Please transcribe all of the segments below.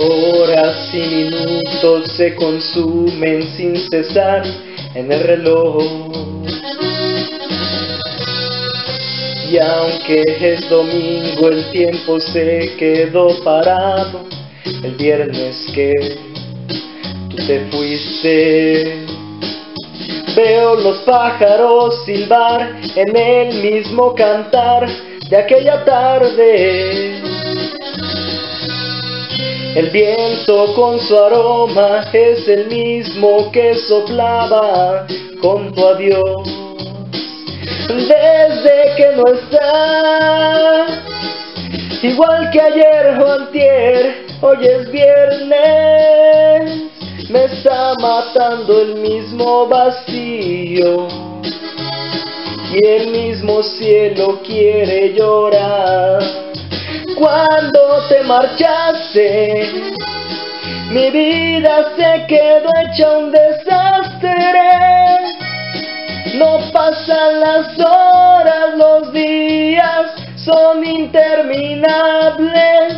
y minutos se consumen sin cesar en el reloj. Y aunque es domingo el tiempo se quedó parado, el viernes que tú te fuiste. Veo los pájaros silbar en el mismo cantar de aquella tarde. El viento con su aroma es el mismo que soplaba con tu adiós. Desde que no estás, igual que ayer o antier, hoy es viernes, me está matando el mismo vacío y el mismo cielo quiere llorar. Cuando te marchaste, mi vida se quedó hecha un desastre. No pasan las horas, los días son interminables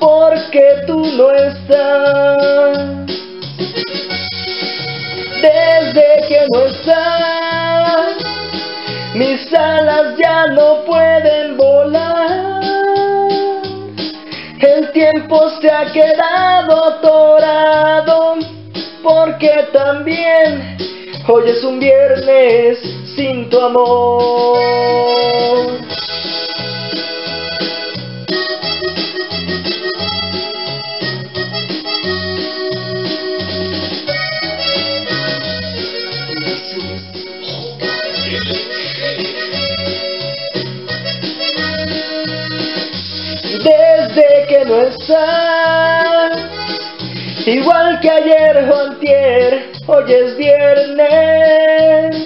porque tú no estás. Desde que no estás, mis alas ya no pueden tiempo se ha quedado atorado porque también hoy es un viernes sin tu amor. Desde que no estás, igual que ayer o antier, hoy es viernes,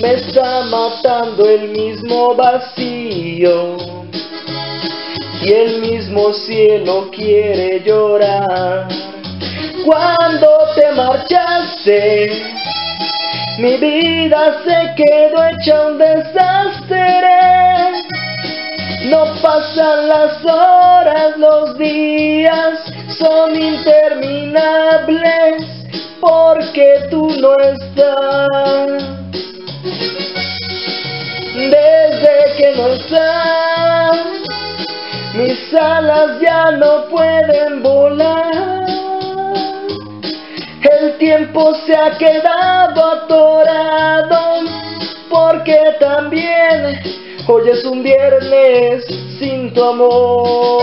me está matando el mismo vacío y el mismo cielo quiere llorar. Cuando te marchaste, mi vida se quedó hecha un desastre. No pasan las horas, los días son interminables porque tú no estás. Desde que no estás, mis alas ya no pueden volar. El tiempo se ha quedado atorado porque también hoy es un viernes sin tu amor.